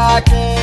I can't.